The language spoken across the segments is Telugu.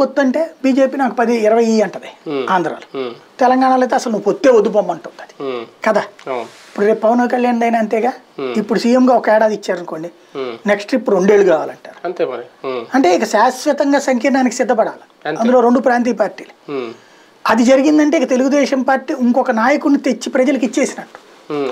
పొత్తు అంటే బీజేపీ నాకు పది ఇరవై అంటది ఆంధ్రాలో. తెలంగాణలో అయితే అసలు నువ్వు పొత్తే వద్దు పొమ్మంటుంది అది. కదా? ఇప్పుడు రేపు పవన్ కళ్యాణ్ అయినా అంతేగా? ఇప్పుడు సీఎంగా ఒక ఏడాది ఇచ్చారనుకోండి నెక్స్ట్ ఇప్పుడు రెండేళ్ళు కావాలంటారు. అంతే మరి. ఉమ్, అంటే ఇక శాశ్వతంగా సంకీర్ణానికి సిద్ధపడాలి. అందులో రెండు ప్రాంతీయ పార్టీలు. అది జరిగిందంటే ఇక తెలుగుదేశం పార్టీ ఇంకొక నాయకుడిని తెచ్చి ప్రజలకు ఇచ్చేసినట్టు.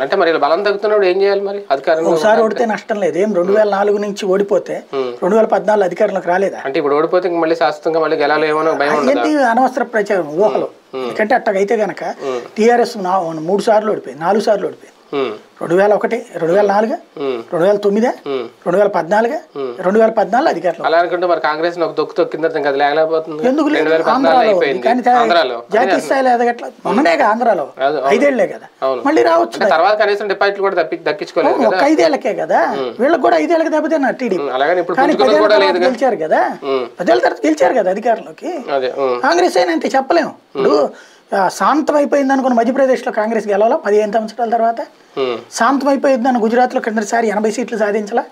అంటే మరి బలం తగ్గుతున్నప్పుడు ఏం చేయాలి మరి? అధికారంలో ఒకసారి ఓడితే నష్టం లేదు. ఏం రెండు వేల నాలుగు నుంచి ఓడిపోతే రెండు వేల పద్నాలుగు అధికారంలోకి రాలేదా? అంటే ఇప్పుడు ఓడిపోతే మళ్ళీ శాశ్వతంగా మళ్ళీ గెలాలి ఏమో భయం అనవసర ప్రచారం ఊహలు. ఎందుకంటే అట్టగైతే గనక టీఆర్ఎస్ నా మూడు సార్లు ఓడిపోయింది నాలుగు సార్లు ఓడిపోయింది. రెండు వేల ఒకటి రెండు వేల నాలుగు రెండు వేల తొమ్మిది. రెండు వేల పద్నాలుగు రెండు వేల పద్నాలుగు అధికారంలో. అలా అనుకుంటే మరి కాంగ్రెస్ ఒక దొక్కు తొక్కిన అది లేకపోతుంది. ఎందుకు జాతీయ స్థాయిలో మొన్ననేగా ఆంధ్రాలో. ఐదేళ్ళే కదా. మళ్ళీ రావచ్చు తర్వాత కనీసం డిపాజిట్లు కూడా తప్పి దక్కించుకోలేదు కదా. ఒక్క ఐదేళ్ళకే కదా. వీళ్ళకి కూడా ఐదేళ్ళకి దెబ్బతిన్నారు టీడీపీ. కానీ తర్వాత గెలిచారు కదా. ఉమ్. పదేళ్ళ తర్వాత గెలిచారు కదా అధికారంలోకి. కాంగ్రెస్ అయినా అంతే చెప్పలేము. ఇప్పుడు శాంతం అయిపోయింది అనుకున్న మధ్యప్రదేశ్లో కాంగ్రెస్ గెలవాలా పదిహేను సంవత్సరాల తర్వాత. శాంతం అయిపోయింది అని గుజరాత్లో కిందసారి ఎనభై సీట్లు సాధించాలా.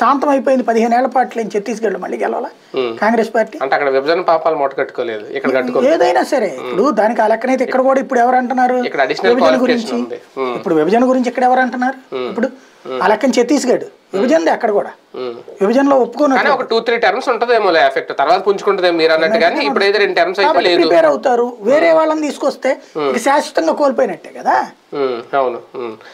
శాంతం అయిపోయింది పదిహేను ఏళ్ళ పాటు లేని ఛత్తీస్గఢ్లో మళ్ళీ గెలవాలా. కాంగ్రెస్ పార్టీ. అంటే అక్కడ విభజన పాపాలు మూట కట్టుకోలేదు. ఇక్కడ ఏదైనా సరే ఇప్పుడు దానికి ఆ లెక్కనైతే ఇక్కడ కూడా ఇప్పుడు ఎవరు అంటున్నారు? విభజన గురించి. ఇప్పుడు విభజన గురించి ఇక్కడ ఎవరు అంటున్నారు? ఇప్పుడు ఆ లెక్కన ఛత్తీస్గఢ్. విభజనది అక్కడ కూడా. విభజనలో ఒప్పుకోను కానీ ఒక టూ త్రీ టర్మ్స్ ఉంటదేమో ఎఫెక్ట్ తర్వాత పుంజుకుంటదేమో మీరు అన్నట్టు కానీ ఇప్పుడైతే రెండు టర్మ్స్ అయితే కాబట్టి లేదు ప్రిపేర్ అవుతారు. వేరే వాళ్ళని తీసుకొస్తే శాశ్వతంగా కోల్పోయినట్టే కదా? అవును.